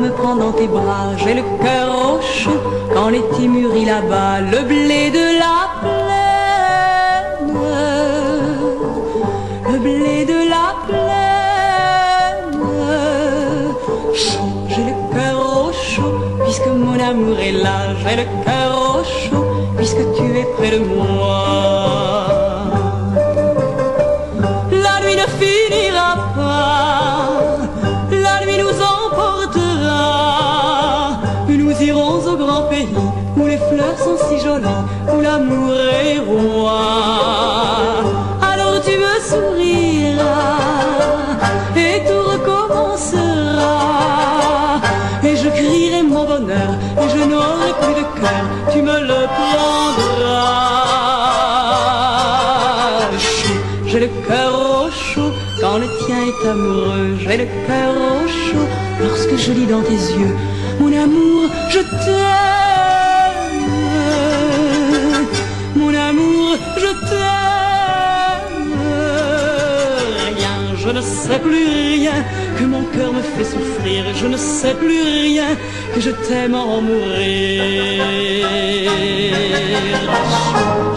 me prends dans tes bras, j'ai le cœur au chaud quand l'été mûrit là-bas, le blé de la plaine, le blé de la plaine. Chaud, j'ai le cœur au chaud puisque mon amour est là, j'ai le cœur au chaud puisque tu es près de moi. Où les fleurs sont si jolies, où l'amour est roi. Alors tu me souriras et tout recommencera. Et je crierai mon bonheur et je n'aurai plus de cœur, tu me le prendras. J'ai le cœur au chaud quand le tien est amoureux. J'ai le cœur au chaud lorsque je lis dans tes yeux mon amour, je t'aime. Je ne sais plus rien que mon cœur me fait souffrir. Je ne sais plus rien que je t'aime en mourir.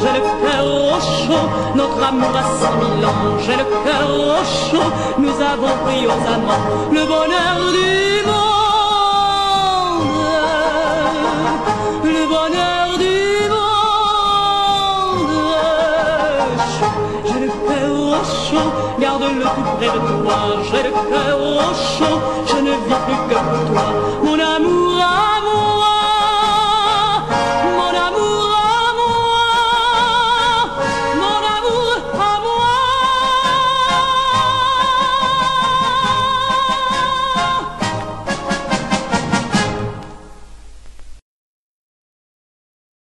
J'ai le cœur au chaud, notre amour a cent mille ans. J'ai le cœur au chaud, nous avons pris aux amants le bonheur du garde-le tout près de toi. J'ai le cœur au chaud,